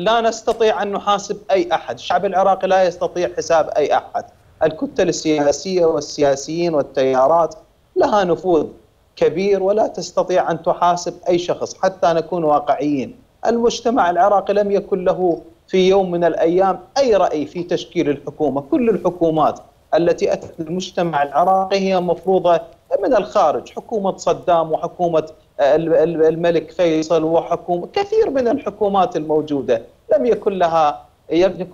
لا نستطيع أن نحاسب أي أحد، الشعب العراقي لا يستطيع حساب أي أحد، الكتل السياسية والسياسيين والتيارات لها نفوذ كبير ولا تستطيع أن تحاسب أي شخص حتى نكون واقعيين، المجتمع العراقي لم يكن له في يوم من الأيام أي رأي في تشكيل الحكومة، كل الحكومات التي أتت للمجتمع العراقي هي مفروضة من الخارج، حكومة صدام وحكومة الملك فيصل وحكومه كثير من الحكومات الموجودة. لم يكن لها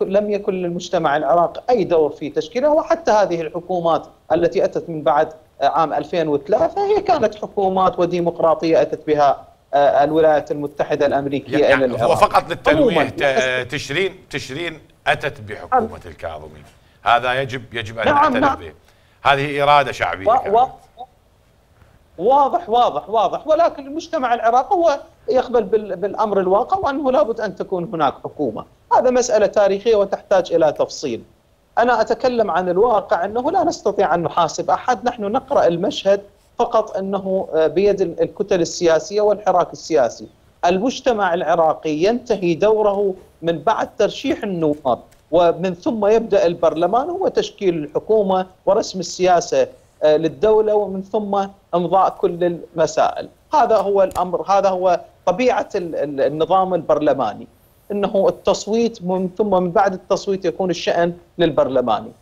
لم يكن للمجتمع العراقي أي دور في تشكيلها وحتى هذه الحكومات التي أتت من بعد عام 2003 هي كانت حكومات وديمقراطية أتت بها آه، الولايات المتحدة الأمريكية يعني العراق. هو فقط للتنويه تشرين تشرين أتت بحكومة الكاظمي. هذا يجب يجب أن نعم نعترف نعم. به. هذه إرادة شعبية و... و... واضح واضح واضح ولكن المجتمع العراقي هو يقبل بالأمر الواقع وأنه لابد أن تكون هناك حكومة، هذا مسألة تاريخية وتحتاج إلى تفصيل. أنا أتكلم عن الواقع أنه لا نستطيع أن نحاسب أحد، نحن نقرأ المشهد فقط أنه آه، بيد الكتل السياسية والحراك السياسي. المجتمع العراقي ينتهي دوره من بعد ترشيح النواب ومن ثم يبدأ البرلمان هو تشكيل الحكومة ورسم السياسة للدولة ومن ثم إمضاء كل المسائل. هذا هو الأمر هذا هو طبيعة النظام البرلماني. إنه التصويت من ثم من بعد التصويت يكون الشأن للبرلماني.